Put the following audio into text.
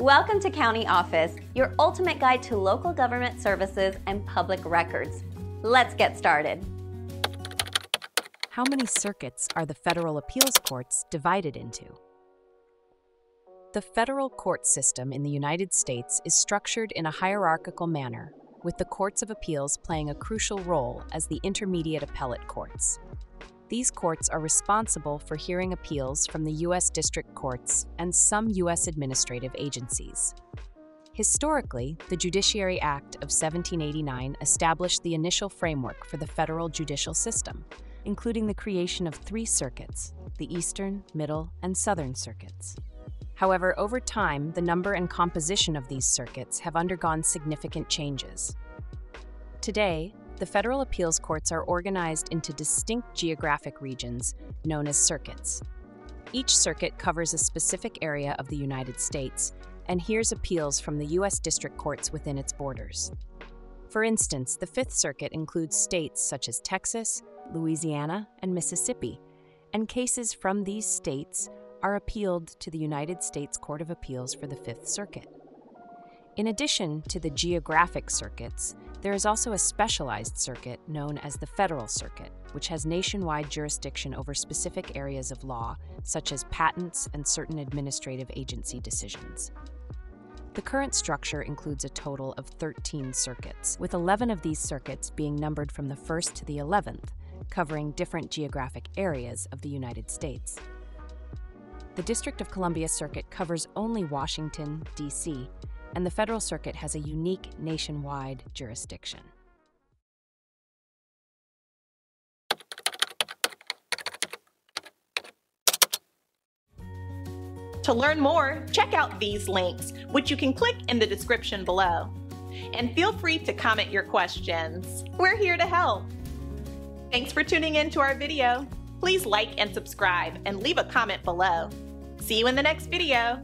Welcome to County Office, your ultimate guide to local government services and public records. Let's get started. How many circuits are the federal appeals courts divided into? The federal court system in the United States is structured in a hierarchical manner, with the courts of appeals playing a crucial role as the intermediate appellate courts. These courts are responsible for hearing appeals from the U.S. district courts and some U.S. administrative agencies. Historically, the Judiciary Act of 1789 established the initial framework for the federal judicial system, including the creation of three circuits the Eastern, Middle, and Southern circuits. However, over time, the number and composition of these circuits have undergone significant changes. Today, the federal appeals courts are organized into distinct geographic regions known as circuits. Each circuit covers a specific area of the United States and hears appeals from the U.S. district courts within its borders. For instance, the Fifth Circuit includes states such as Texas, Louisiana, and Mississippi, and cases from these states are appealed to the United States Court of Appeals for the Fifth Circuit. In addition to the geographic circuits, there is also a specialized circuit known as the Federal Circuit, which has nationwide jurisdiction over specific areas of law, such as patents and certain administrative agency decisions. The current structure includes a total of 13 circuits, with 11 of these circuits being numbered from the 1st to the 11th, covering different geographic areas of the United States. The District of Columbia Circuit covers only Washington, D.C., and the Federal Circuit has a unique nationwide jurisdiction. To learn more, check out these links, which you can click in the description below. And feel free to comment your questions. We're here to help. Thanks for tuning in to our video. Please like and subscribe and leave a comment below. See you in the next video.